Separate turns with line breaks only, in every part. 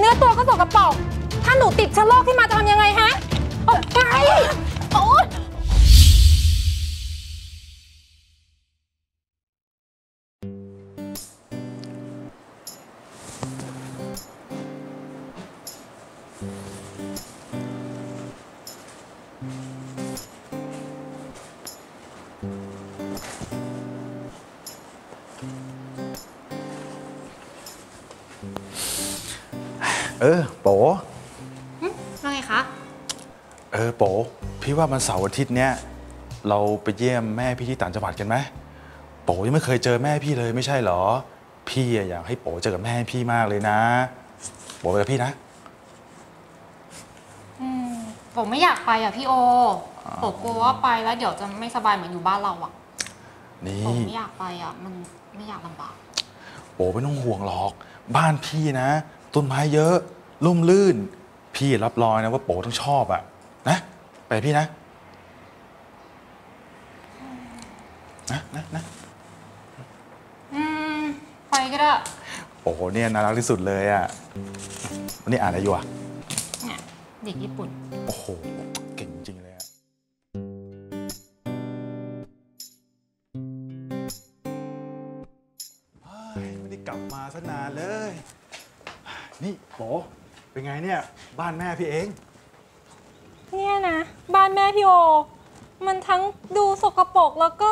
เนื้อตัวก็สกปรกถ้าหนูติดเชื้อโรคขึ้นมาจะทำยังไงฮะออกไปโอ๊ย
เออ โป
ว่าไงคะ
เออโปพี่ว่ามันเสาร์อาทิตย์เนี้ยเราไปเยี่ยมแม่พี่ที่ต่างจังหวัดกันไหมโปยังไม่เคยเจอแม่พี่เลยไม่ใช่เหรอ พี่อะอยากให้โปเจอกับแม่พี่มากเลยนะ โปไปกับพี่นะ
ผมไม่อยากไปอะพี่โอผมกลัวว่าไปแล้วเดี๋ยวจะไม่สบายเหมือนอยู่บ้านเราอะ
นี่
ผมไม่อยากไปอะ มันไม่อยากลำบาก
โปไม่ต้องห่วงหรอก บ้านพี่นะ ต้นไม้เยอะร่มรื่น พี่รับรองนะว่าโปต้องชอบอะนะ ไปกับพี่นะ นะนะนะ
อืมไปก็ได้
โปเนี่ยน่ารักที่สุดเลยอะวันนี้อ่านอะไรอยู่อะ
เนี่ยเด็กญี่ปุ่น
โอ้โห เก่งจริงเลยอะเฮ้ยไม่ได้กลับมาสักนานเลย นี่โปเป็นไงเนี่ย บ้านแม่พี่เอง
เนี่ยนะ บ้านแม่พี่โอ มันทั้งดูสกปรกแล้วก็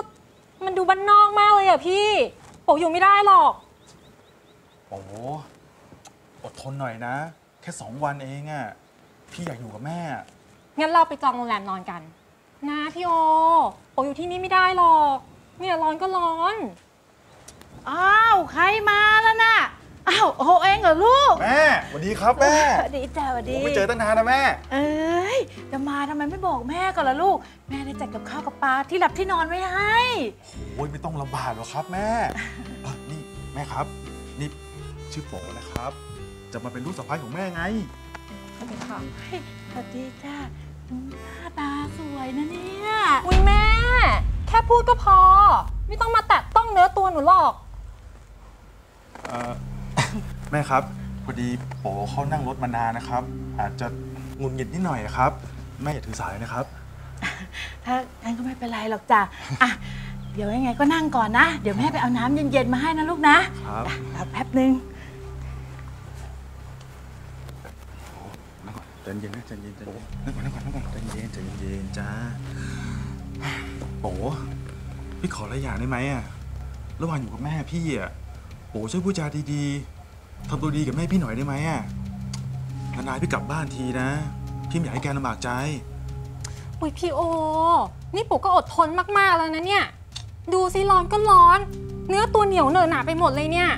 มันดูบ้านนอกมากเลยอะพี่ปกอยู่ไม่ได้หรอก
โอ้อดทนหน่อยนะ แค่สองวันเองอะพี่อยากอยู่กับแม่
งั้นเราไปจองโรงแรมนอนกัน นะพี่โอปกอยู่ที่นี่ไม่ได้หรอก เนี่ยร้อนก็ร้อน
อ้าว ใครมาแล้วน่ะ อ้าวโอเองเหรอลูก
แม่สวัสดีครับแม่
สวัสดีจ้าสวัสดี
ผมไม่เจอตั้งนานนะแม่
เอ้ยจะมาทำไมไม่บอกแม่ก่อนล่ะลูก แม่ได้จัดกับข้าวกับปลาที่หลับที่นอนไว้ให้
โอ้ยไม่ต้องลำบากหรอกครับแม่เอ้อนี่แม่ครับ นี่ชื่อโปนะครับ จะมาเป็นลูกสะใภ้ของแม่ไง
เฮ้ยสวัสดีจ้าหน้าตาสวยนะเนี่ย
อุ้ยแม่ แค่พูดก็พอ ไม่ต้องมาแตะต้องเนื้อตัวหนูหรอก
เอ่อ แม่ครับ พอดีโปเขานั่งรถมานานนะครับ อาจจะหงุนหงิดนิดหน่อยครับ แม่อย่าถือสายนะครับ
ถ้างั้นก็ไม่เป็นไรหรอกจ้ะอะเดี๋ยวยังไงก็นั่งก่อนนะ เดี๋ยวแม่ไปเอาน้ำเย็นๆมาให้นะลูกนะครับรอแป๊บนึง
นั่งก่อนใจเย็นนะใจเย็นใจเย็นนั่งก่อนนั่งก่อนนั่งก่อนใจเย็นใจเย็นจ้าโปพี่ขออะไรอย่างได้ไหมอะระหว่างอยู่กับแม่พี่อะโปช่วยพูดจาดีๆ ทำตัวดีกับแม่พี่หน่อยได้ไหมอะนานๆพี่กลับบ้านทีนะ พี่ไม่อยากให้แกลำบากใจ
อุ้ยพี่โอ นี่ปกก็อดทนมากๆแล้วนะเนี่ย ดูสิร้อนก็ร้อน เนื้อตัวเหนียวเหนอะหนาไปหมดเลยเนี่ย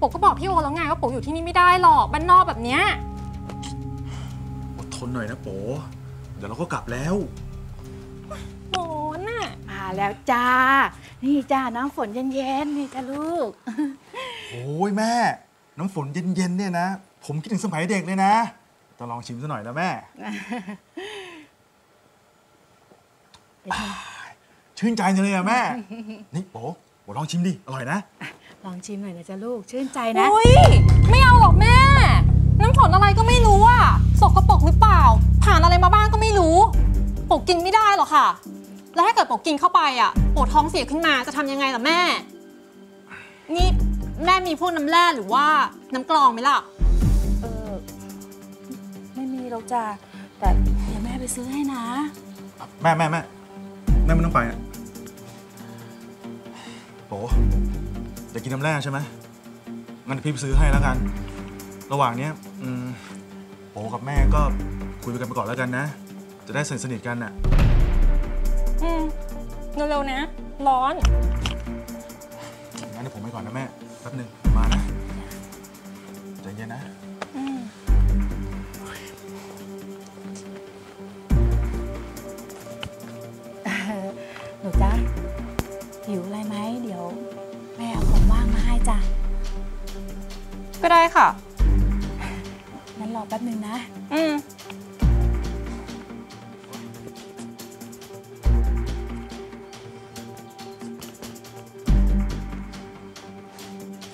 ปกก็บอกพี่โอแล้วไงว่าปกอยู่ที่นี่ไม่ได้หรอกบ้านนอกแบบเนี้ย
อดทนหน่อยนะโปเดี๋ยวเราก็กลับแล้ว
โอ้น่ะ
มาแล้วจ้า นี่จ้าน้ำฝนเย็นๆนี่จ้าลูก
โอ้ยแม่ น้ำฝนเย็นๆเนี่ยนะ ผมคิดถึงสมัยเด็กเลยนะต้องลองชิมซะหน่อยนะแม่ ชื่นใจจังเลยอะแม่ นี่โป๋โป๋ลองชิมดิ อร่อยนะ
ลองชิมหน่อยนะจ้าลูก ชื่นใจนะ
อุ้ย ไม่เอาหรอกแม่ น้ำฝนอะไรก็ไม่รู้อะสกปรกหรือเปล่า ผ่านอะไรมาบ้างก็ไม่รู้ปกกินไม่ได้หรอกค่ะ แล้วถ้าเกิดปกกินเข้าไปอะปวดท้องเสียขึ้นมาจะทำยังไงล่ะแม่ นี่ แม่มีพวกน้ำแร่หรือว่าน้ำกรองไหมล่ะ
เออ ไม่มีหรอกจ้าแต่เดี๋ยวแม่ไปซื้อให้นะ
แม่แม่แม่แม่ไม่ต้องไปอะโป๋จะกินน้ำแร่ใช่ไหมงั้นพี่ไปซื้อให้แล้วกัน ระหว่างเนี้ยอืมโป๋กับแม่ก็คุยกันไปก่อนแล้วกันนะ จะได้สนิทสนิทกันน่ะ
อืมเร็วๆนะ ร้อน
งั้นเดี๋ยวผมไปก่อนนะแม่ แป๊บหนึงมานะใจเย็นนะ
อืม
หนูจ้าหิวอะไรไหมเดี๋ยว แม่เอาของว่างมาให้จ้ะ
ก็ได้ค่ะ
งั้นรอแป๊บนึงนะ
อืม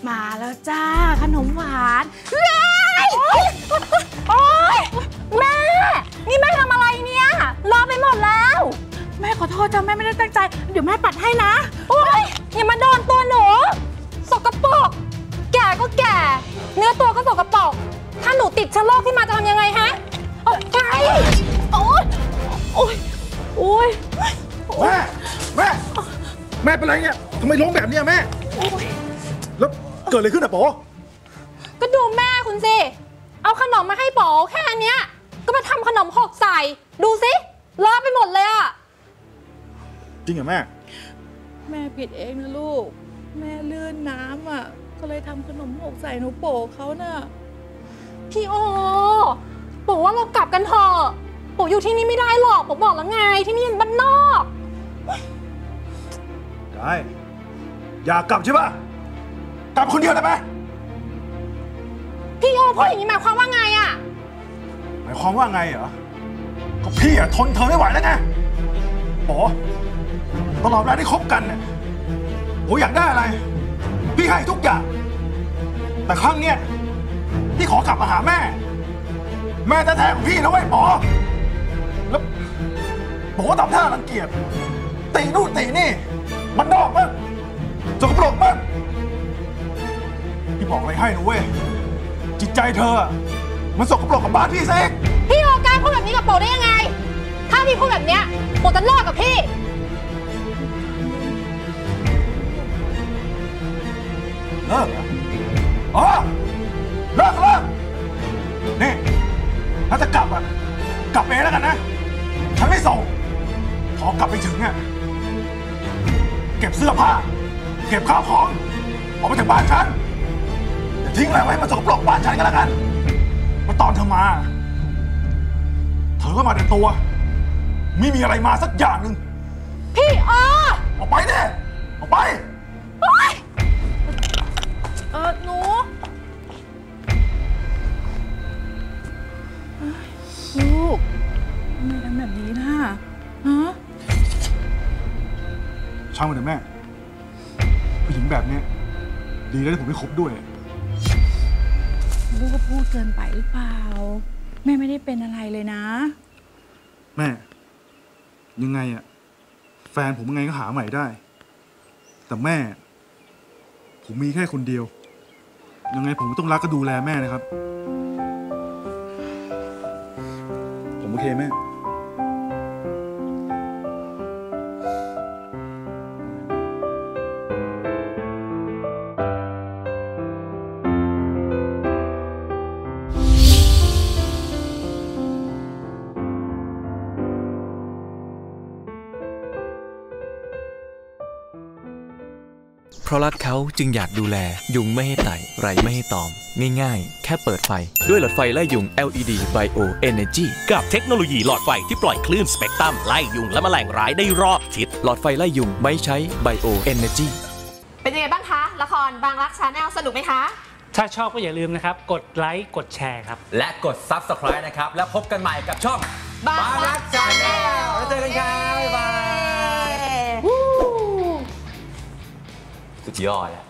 มาแล้วจ้า ขนมหวานเฮ้ย
ยโอ๊ยแม่ นี่แม่ทำอะไรเนี่ยรอไปหมดแล้ว
แม่ขอโทษจ้ะแม่ไม่ได้ตั้งใจ เดี๋ยวแม่ปัดให้นะ
โอ๊ยอย่ามาโดนตัวหนูสกปรกแก่ก็แก่ เนื้อตัวก็สกปรกถ้าหนูติดเชื้อโรคขึ้นมาจะทำยังไงฮะออกไป
โอ๊ยโอ๊ยโอ๊ย
แม่แม่แม่เป็นไรเนี่ยทำไมล้มแบบเนี้ยแม่แล้วเกิดอะไรขึ้นอะโป๋
ก็ดูแม่คุณสิ เอาขนมมาให้โป๋แค่อันเนี้ย ก็มาทำขนมหกใส่ ดูสิเลอะไปหมดเลยอะ
จริงเหรอแม่
แม่ผิดเองนะลูก แม่ลื่นน้ำอะ ก็เลยทำขนมหกใส่หนูโปะเขาน่ะ
พี่โอโป๋ว่าเรากลับกันเถอะโป๋อยู่ที่นี่ไม่ได้หรอกโป๋บอกแล้วไงที่นี่มันบ้านนอก
ได้ อยากกลับใช่ปะ กลับคนเดียวได้ไหม
พี่โอพูดอย่างนี้หมายความว่าไงอะ
หมายความว่าไงเหรอ ก็พี่อะทนเธอไม่ไหวแล้วไงโป๋ตลอดเวลาที่คบกันเนี่ยโป๋อยากได้อะไร พี่ให้ทุกอย่าง แต่ครั้งเนี้ยพี่ขอกลับมาหาแม่ แม่แท้ๆของพี่นะเว้ยป๋อแล้วโป๋ก็ทำท่ารังเกียจตีนู่นตีนี่ มันนอกมั้งสกปรกมั้ง พี่บอกอะไรให้นะเว้ย จิตใจเธออะมันสกปรกกับบ้านพี่ซะเอง
พี่โอกล้ารพูดแบบนี้กับโป๋ได้ยังไง ถ้าพี่พูดแบบเนี้ยโป๋จะเลิกกับพี่
เลิกเหรออ๋อเลิกเลิกนี่ถ้าจะกลับอะ กลับเองแล้วกันนะ ฉันไม่ส่ง พอกลับไปถึงอะเก็บเสื้อผ้า เก็บข้าวของ ออกไปจากบ้านฉันอย่า ทิ้งอะไรไว้ให้มันสกปรกบ้านฉันกันแล้วกันเมื่อตอนเธอมา เธอก็มาแต่ตัว ไม่มีอะไรมาสักอย่างหนึ่ง
พี่โอ
ออกไปเน่ออกไป
โอ๊ย
เออหนูเอ้ยลูกทำไมทำแบบนี้ล่ะฮะ
ช่างมันเถอะแม่ ผู้หญิงแบบเนี้ยดีแล้วที่ผมไม่คบด้วย
ลูกก็พูดเกินไปหรือเปล่า แม่ไม่ได้เป็นอะไรเลยนะ
แม่ ยังไงอะแฟนผมยังไงก็หาใหม่ได้ แต่แม่ ผมมีแค่คนเดียว ยังไงผมต้องรักก็ดูแลแม่นะครับ ผมโอเคแม่
เพราะรักเขาจึงอยากดูแล ยุงไม่ให้ไต่ไรไม่ให้ตอม ง่ายๆ แค่เปิดไฟ ด้วยหลอดไฟไล่ยุง LED Bio Energy
กับเทคโนโลยีหลอดไฟที่ปล่อยคลื่นสเปกตรัมไล่ยุงและแมลงร้ายได้รอบทิศ
หลอดไฟไล่ยุงไม่ใช้ Bio Energy
เป็นยังไงบ้างคะ ละครบางรัก Channel สนุกไหมคะ
ถ้าชอบก็อย่าลืมนะครับ กดไลค์กดแชร์ครับ
และกด Subscribe นะครับ แล้วพบกันใหม่กับช่อง
บางรัก
Channel แล้วเจอกันครับบ๊ายบาย สุดยอดอะ